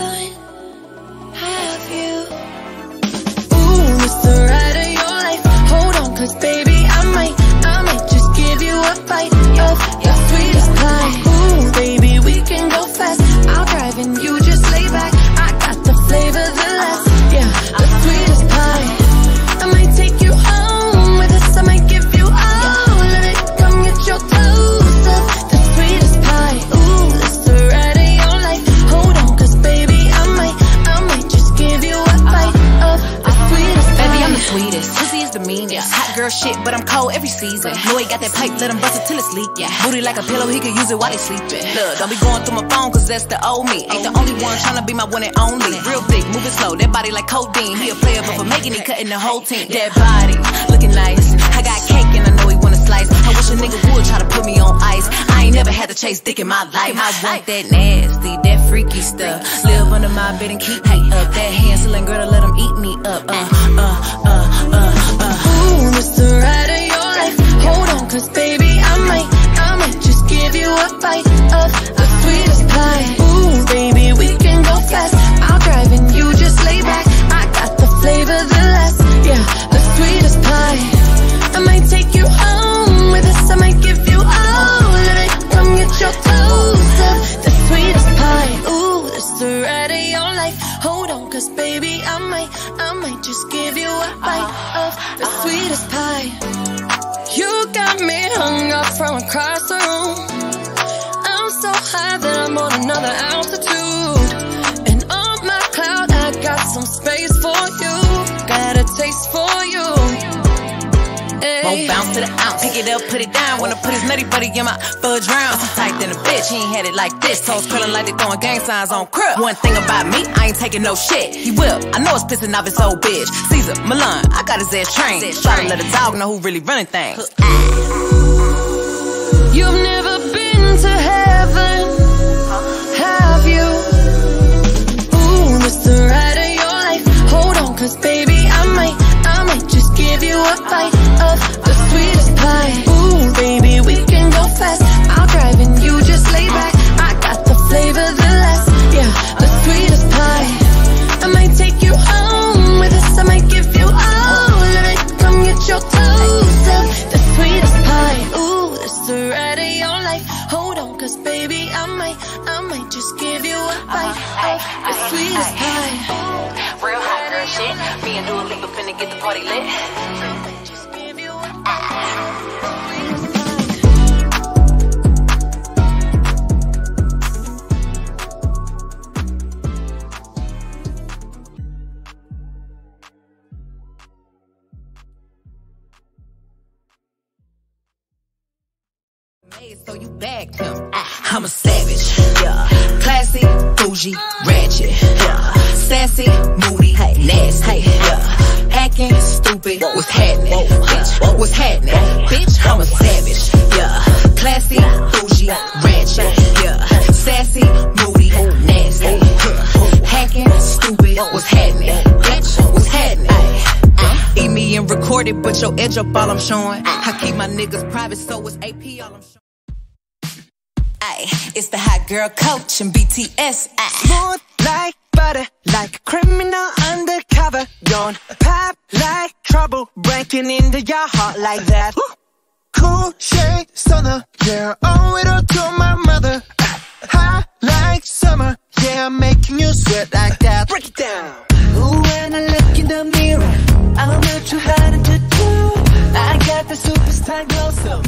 fine. But I'm cold every season. Know he got that pipe, let him bust it till it's leak. Yeah. Booty like a pillow, he could use it while he sleeping. Look, don't be going through my phone, cause that's the old me. Ain't the only one tryna be my one and only. Real thick, moving slow, that body like codeine. He a player, but for Megan he, cutting the whole team. That body, looking nice. I got cake and I know he wanna slice. I wish a nigga would try to put me on ice. I ain't never had to chase dick in my life. I want that nasty, that freaky stuff. Live under my bed and keep me up. That Hansel girl to let him eat me up. Uh, uh, uh, a bite of the sweetest pie. Ooh, baby, we can go fast. I'll drive and you just lay back. I got the flavor, the last, yeah, the sweetest pie. I might take you home with us. I might give you all of it. Come get your toes up, the sweetest pie. Ooh, it's the ride of your life. Hold on, cause baby, I might, I might just give you a bite of the sweetest pie. You got me hung up from across Won't bounce to the ounce. Pick it up, put it down. Wanna put his nutty buddy in my fudge round. I'm tight than a bitch. He ain't had it like this. Toes curling like they throwing gang signs on crib. One thing about me, I ain't taking no shit. He will. I know it's pissing off his old bitch. Cesar, Millan, I got his ass trained. Try to let a dog know who really running things. You've never been to heaven, life. Hold on, cause baby, I might, I might just give you a bite of the sweetest pie. Real hot girl shit. Me and Dua Lipa finna get the party lit. Just give you a bite. Uh-uh. So you bagged him. I'm a savage, yeah. Classy, bougie, ratchet, yeah. Sassy, moody, hey. nasty, yeah. Acting stupid, what's happening? Bitch, what's happening? Bitch, I'm a savage, yeah. Classy, bougie, ratchet, yeah. Sassy, moody, nasty, yeah. Hacking, stupid, what's happening? Bitch, what's happening? Eat me and record it, but your edge up all I'm showing. I keep my niggas private, so it's AP all I'm showing. It's the hot girl coach and BTS. Smooth like butter, like a criminal undercover. Don't pop like trouble, breaking into your heart like that. Cool shade stunner, yeah, owe it all to my mother. Hot like summer, yeah, I'm making you sweat like that. Break it down. Ooh, when I look in the mirror, I'm not too hard to do. I got the superstar glow, so